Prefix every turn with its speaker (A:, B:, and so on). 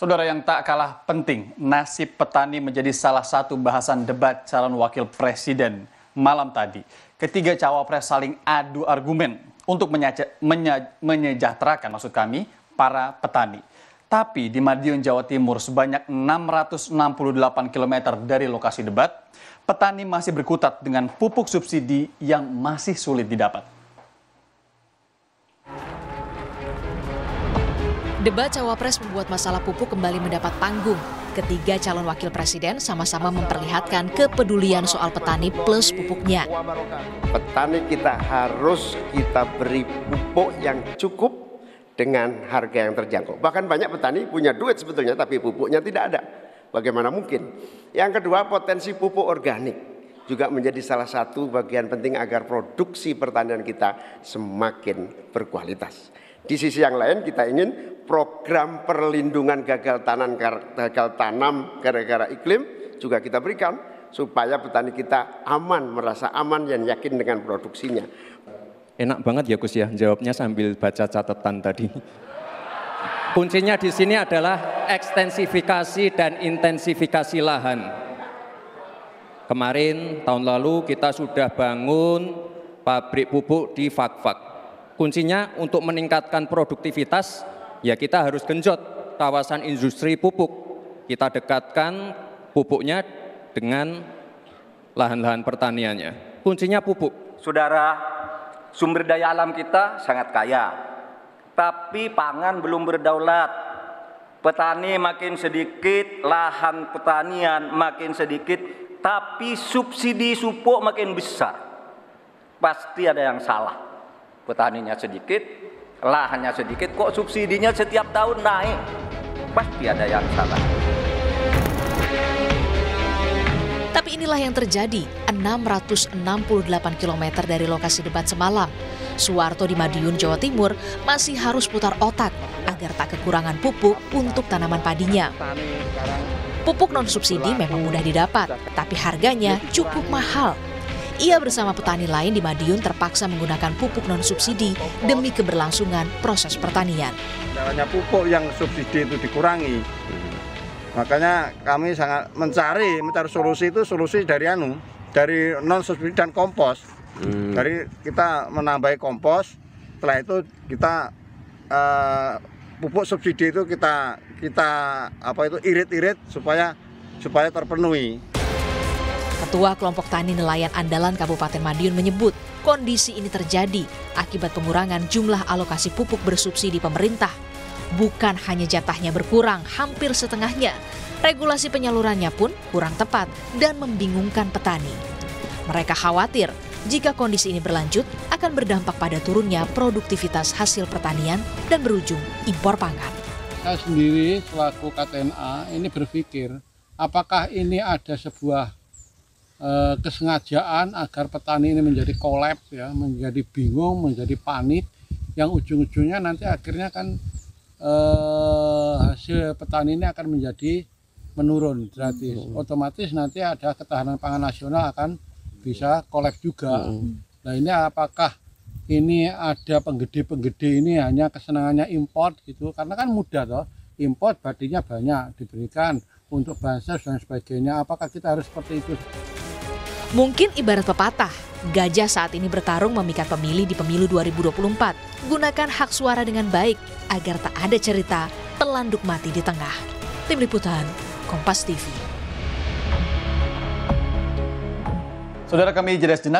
A: Saudara yang tak kalah penting, nasib petani menjadi salah satu bahasan debat calon wakil presiden malam tadi. Ketiga cawapres saling adu argumen untuk menyejahterakan maksud kami para petani. Tapi di Madiun, Jawa Timur sebanyak 668 km dari lokasi debat, petani masih berkutat dengan pupuk subsidi yang masih sulit didapat.
B: Debat Cawapres membuat masalah pupuk kembali mendapat panggung. Ketiga calon wakil presiden sama-sama memperlihatkan kepedulian soal petani plus pupuknya.
C: Petani kita harus kita beri pupuk yang cukup dengan harga yang terjangkau. Bahkan banyak petani punya duit sebetulnya tapi pupuknya tidak ada. Bagaimana mungkin? Yang kedua potensi pupuk organik juga menjadi salah satu bagian penting agar produksi pertanian kita semakin berkualitas. Di sisi yang lain kita ingin program perlindungan gagal tanam gagal tanam gara-gara iklim juga kita berikan supaya petani kita aman, merasa aman dan yakin dengan produksinya.
D: Enak banget ya Gus ya, jawabnya sambil baca catatan tadi. Kuncinya di sini adalah ekstensifikasi dan intensifikasi lahan. Kemarin tahun lalu kita sudah bangun pabrik pupuk di Fakfak. Kuncinya untuk meningkatkan produktivitas, ya kita harus genjot kawasan industri pupuk. Kita dekatkan pupuknya dengan lahan-lahan pertaniannya. Kuncinya pupuk.
E: Saudara, sumber daya alam kita sangat kaya, tapi pangan belum berdaulat. Petani makin sedikit, lahan pertanian makin sedikit, tapi subsidi pupuk makin besar. Pasti ada yang salah petaninya sedikit, lahannya sedikit, kok subsidinya setiap tahun naik? Pasti ada yang salah.
B: Tapi inilah yang terjadi 668 km dari lokasi debat semalam. Suwarto di Madiun, Jawa Timur masih harus putar otak agar tak kekurangan pupuk untuk tanaman padinya. Pupuk non-subsidi memang mudah didapat, tapi harganya cukup mahal ia bersama petani lain di Madiun terpaksa menggunakan pupuk non-subsidi demi keberlangsungan proses pertanian.
F: Caranya pupuk yang subsidi itu dikurangi. Makanya kami sangat mencari mencari solusi itu solusi dari anu, dari non subsidi dan kompos. Hmm. Dari kita menambahi kompos, setelah itu kita uh, pupuk subsidi itu kita kita apa itu irit-irit supaya supaya terpenuhi.
B: Ketua kelompok tani nelayan andalan Kabupaten Madiun menyebut kondisi ini terjadi akibat pengurangan jumlah alokasi pupuk bersubsidi pemerintah. Bukan hanya jatahnya berkurang, hampir setengahnya. Regulasi penyalurannya pun kurang tepat dan membingungkan petani. Mereka khawatir jika kondisi ini berlanjut akan berdampak pada turunnya produktivitas hasil pertanian dan berujung impor pangan.
G: Saya sendiri selaku KTNA ini berpikir apakah ini ada sebuah eh, kesengajaan agar petani ini menjadi kolap ya, menjadi bingung, menjadi panik yang ujung-ujungnya nanti akhirnya kan eh, hasil petani ini akan menjadi menurun gratis. Hmm. Otomatis nanti ada ketahanan pangan nasional akan bisa kolap juga. Hmm. Nah, ini apakah ini ada penggede-penggede ini hanya kesenangannya import gitu karena kan mudah toh import badinya banyak diberikan untuk bansos dan sebagainya apakah kita harus seperti itu
B: Mungkin ibarat pepatah, gajah saat ini bertarung memikat pemilih di pemilu 2024. Gunakan hak suara dengan baik agar tak ada cerita pelanduk mati di tengah. Tim Liputan, Kompas TV.
A: Saudara kami jeda sejenak.